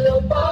Hello, Bob.